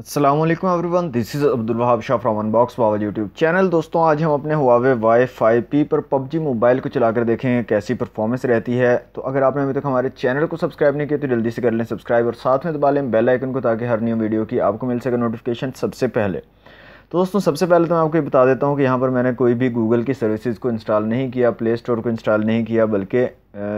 Aslam everyone this is Abdul Wahab Shah from unbox power YouTube channel दोस्तों, आज हम अपने हुआवे वाई फाई पी पर पबजी मोबाइल को चलाकर देखेंगे, कैसी परफॉर्मेंस रहती है। तो अगर आपने अभी तक हमारे चैनल को सब्सक्राइब नहीं किया तो जल्दी से कर लें सब्सक्राइब और साथ में दबा लें बेल आइकन को ताकि हर न्यू वीडियो की आपको मिल सके नोटिफिकेशन सबसे पहले। तो दोस्तों, सबसे पहले तो मैं आपको ये बता देता हूँ कि यहाँ पर मैंने कोई भी गूगल की सर्विसेज़ को इंस्टॉल नहीं किया प्ले स्टोर को इंस्टॉल नहीं किया, बल्कि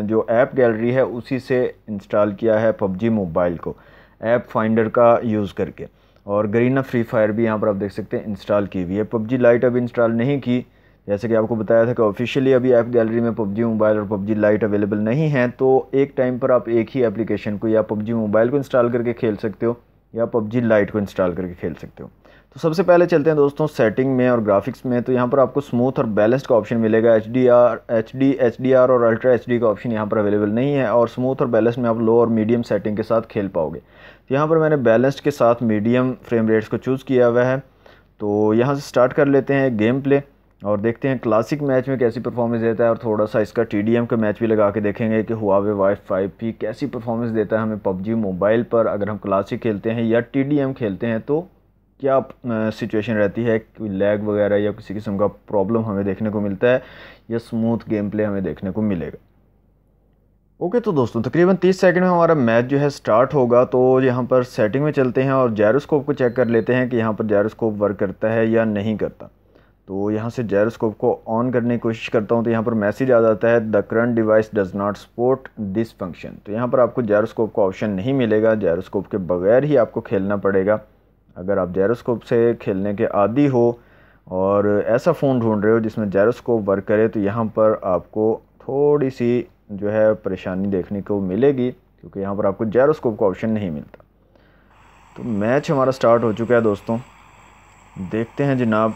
जो ऐप गैलरी है, उसी से इंस्टॉल किया है पबजी मोबाइल को ऐप फाइंडर का यूज़ करके। और गरीना फ्री फायर भी यहाँ पर आप देख सकते हैं इंस्टॉल की हुई है। पबजी लाइट अभी इंस्टॉल नहीं की। जैसे कि आपको बताया था कि ऑफिशियली अभी ऐप गैलरी में पबजी मोबाइल और पबजी लाइट अवेलेबल नहीं है तो एक टाइम पर आप एक ही एप्लीकेशन को या पबजी मोबाइल को इंस्टॉल करके खेल सकते हो या पबजी लाइट को इंस्टॉल करके खेल सकते हो। तो सबसे पहले चलते हैं दोस्तों सेटिंग में और ग्राफिक्स में। तो यहाँ पर आपको स्मूथ और बैलेंस्ड का ऑप्शन मिलेगा। H D R H D H D R और अल्ट्रा एच डी का ऑप्शन यहाँ पर अवेलेबल नहीं है और स्मूथ और बैलेंस में आप लो और मीडियम सेटिंग के साथ खेल पाओगे। तो यहाँ पर मैंने बैलेंस्ड के साथ मीडियम फ्रेम रेट्स को चूज़ किया हुआ है। तो यहाँ से स्टार्ट कर लेते हैं गेम प्ले और देखते हैं क्लासिक मैच में कैसी परफॉर्मेंस देता है और थोड़ा सा इसका टी डी एम का मैच भी लगा के देखेंगे कि हुआवे वाई फाइव पी कैसी परफॉर्मेंस देता है हमें पबजी मोबाइल पर। अगर हम क्लासिक खेलते हैं या टी डी एम खेलते हैं तो क्या सिचुएशन रहती है, कोई लैग वगैरह या किसी किस्म का प्रॉब्लम हमें देखने को मिलता है, या स्मूथ गेम प्ले हमें देखने को मिलेगा। ओके तो दोस्तों, तकरीबन 30 सेकंड में हमारा मैच जो है स्टार्ट होगा तो यहाँ पर सेटिंग में चलते हैं और जैरोस्कोप को चेक कर लेते हैं कि यहाँ पर जैरोस्कोप वर्क करता है या नहीं करता। तो यहाँ से जैरोस्कोप को ऑन करने की कोशिश करता हूँ तो यहाँ पर मैसेज आ जाता है the current device does not support this function तो यहाँ पर आपको जैरोस्कोप का ऑप्शन नहीं मिलेगा जैरोस्कोप के बगैर ही आपको खेलना पड़ेगा। अगर आप जैरोस्कोप से खेलने के आदि हो और ऐसा फ़ोन ढूंढ रहे हो जिसमें जैरोस्कोप वर्क करे तो यहाँ पर आपको थोड़ी सी जो है परेशानी देखने को मिलेगी, क्योंकि यहाँ पर आपको जैरोस्कोप का ऑप्शन नहीं मिलता। तो मैच हमारा स्टार्ट हो चुका है दोस्तों। देखते हैं जनाब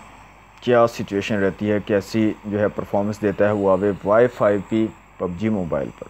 क्या सिचुएशन रहती है, कैसी जो है परफॉर्मेंस देता है वे wi fi P PUBG mobile पर।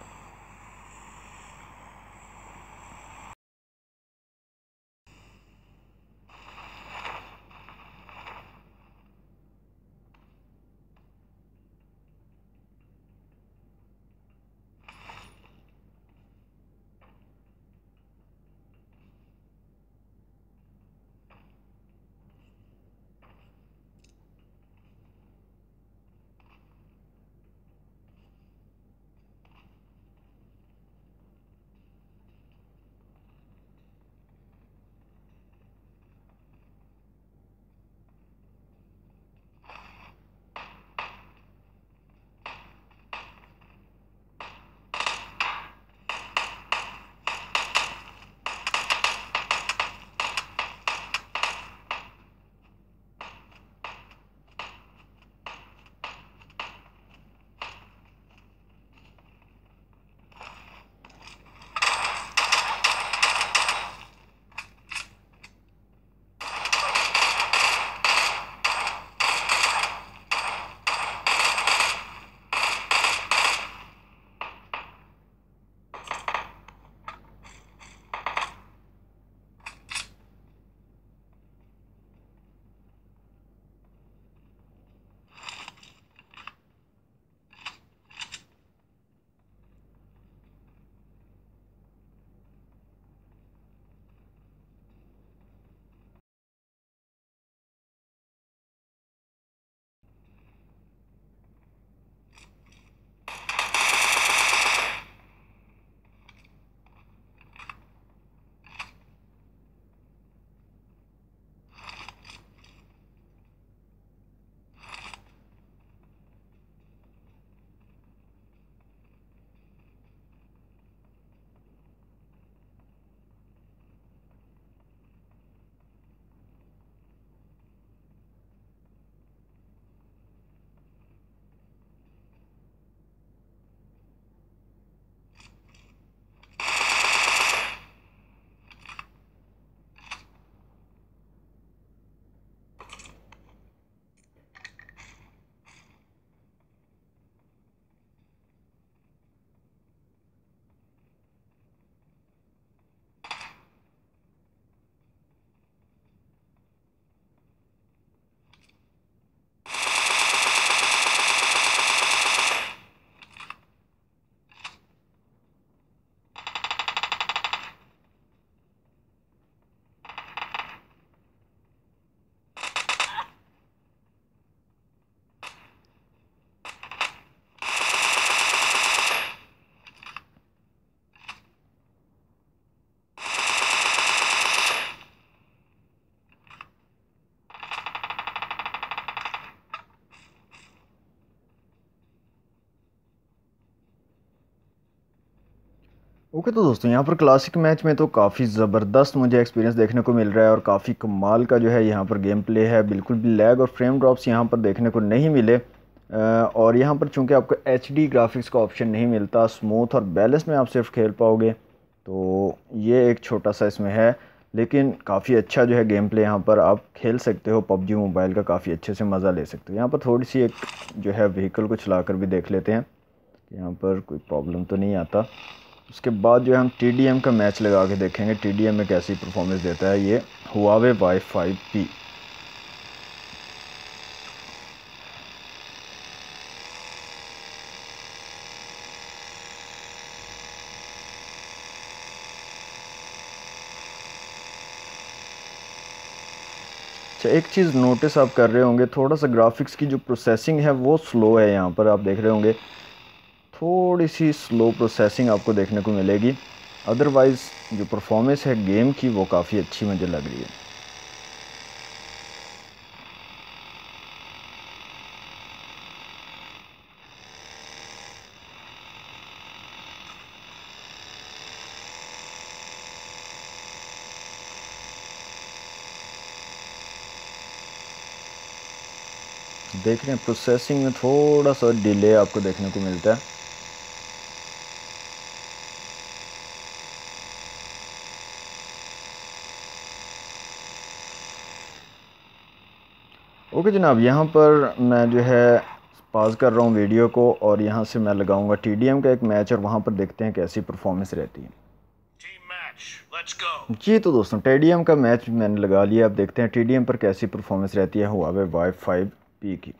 ओके तो दोस्तों, यहाँ पर क्लासिक मैच में तो काफ़ी ज़बरदस्त मुझे एक्सपीरियंस देखने को मिल रहा है और काफ़ी कमाल का जो है यहाँ पर गेम प्ले है। बिल्कुल भी लैग और फ्रेम ड्रॉप्स यहाँ पर देखने को नहीं मिले। और यहाँ पर चूँकि आपको एचडी ग्राफिक्स का ऑप्शन नहीं मिलता स्मूथ और बैलेंस में आप सिर्फ़ खेल पाओगे तो ये एक छोटा सा इसमें है। लेकिन काफ़ी अच्छा जो है गेम प्ले यहाँ पर आप खेल सकते हो, पबजी मोबाइल का काफ़ी अच्छे से मज़ा ले सकते हो। यहाँ पर थोड़ी सी एक जो है व्हीकल को चला भी देख लेते हैं, यहाँ पर कोई प्रॉब्लम तो नहीं आता। उसके बाद जो है हम टी का मैच लगा के देखेंगे। टी में कैसी परफॉर्मेंस देता है ये हुआवे वाई फाइव पी अच्छा एक चीज़ नोटिस आप कर रहे होंगे, थोड़ा सा ग्राफिक्स की जो प्रोसेसिंग है, वो स्लो है यहाँ पर, आप देख रहे होंगे। थोड़ी सी स्लो प्रोसेसिंग आपको देखने को मिलेगी। अदरवाइज़ जो परफॉर्मेंस है गेम की, वो काफ़ी अच्छी मुझे लग रही है। देख रहे हैं प्रोसेसिंग में थोड़ा सा डिले आपको देखने को मिलता है। ओके जनाब यहाँ पर मैं जो है पाज कर रहा हूँ वीडियो को और यहाँ से मैं लगाऊँगा टीडीएम का एक मैच और वहाँ पर देखते हैं कैसी परफॉर्मेंस रहती है। जी तो दोस्तों टीडीएम का मैच मैंने लगा लिया। अब देखते हैं टीडीएम पर कैसी परफॉर्मेंस रहती है हुआ वाई फाइव पी की।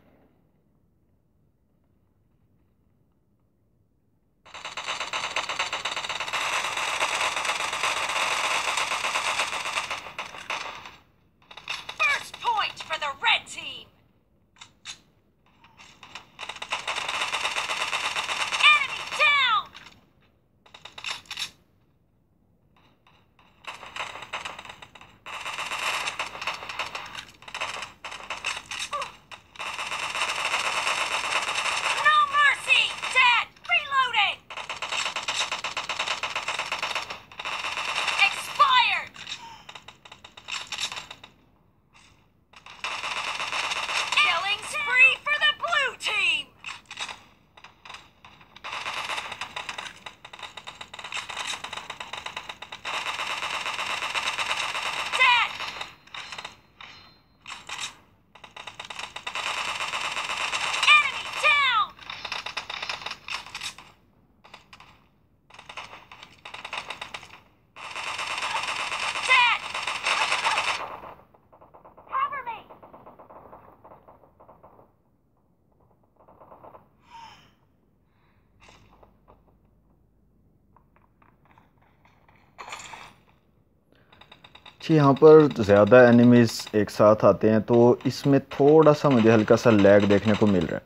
जी यहाँ पर ज़्यादा एनिमीज़ एक साथ आते हैं तो इसमें थोड़ा सा मुझे हल्का सा लैग देखने को मिल रहा है।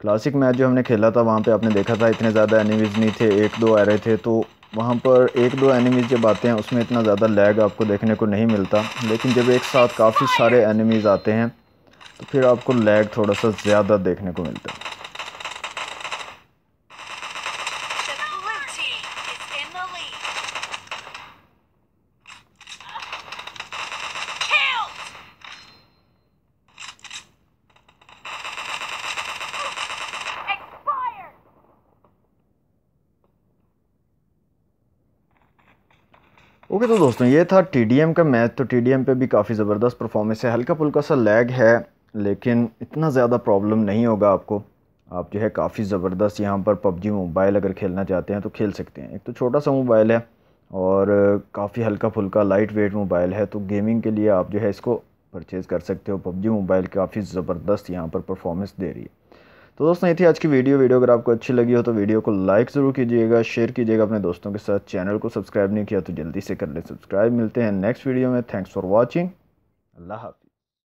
क्लासिक मैच जो हमने खेला था, वहाँ पे आपने देखा था, इतने ज़्यादा एनिमीज़ नहीं थे, एक दो आ रहे थे तो वहाँ पर एक दो एनिमीज़ जब आते हैं, उसमें इतना ज़्यादा लैग आपको देखने को नहीं मिलता। लेकिन जब एक साथ काफ़ी सारे एनिमीज़ आते हैं तो फिर आपको लैग थोड़ा सा ज़्यादा देखने को मिलता है। ओके तो दोस्तों, ये था TDM का मैच। तो TDM पे भी काफ़ी ज़बरदस्त परफॉर्मेंस है। हल्का फुल्का सा लैग है, लेकिन इतना ज़्यादा प्रॉब्लम नहीं होगा आपको। आप जो है काफ़ी ज़बरदस्त यहाँ पर पबजी मोबाइल अगर खेलना चाहते हैं तो खेल सकते हैं। एक तो छोटा सा मोबाइल है और काफ़ी हल्का फुल्का लाइट वेट मोबाइल है। तो गेमिंग के लिए आप जो है इसको परचेज़ कर सकते हो। पबजी मोबाइल काफ़ी ज़बरदस्त यहाँ पर परफॉर्मेंस दे रही है। तो दोस्तों, ये थी आज की वीडियो। वीडियो अगर आपको अच्छी लगी हो तो वीडियो को लाइक ज़रूर कीजिएगा, शेयर कीजिएगा अपने दोस्तों के साथ। चैनल को सब्सक्राइब नहीं किया तो जल्दी से कर ले सब्सक्राइब। मिलते हैं नेक्स्ट वीडियो में। Thanks for watching. अल्लाह हाफि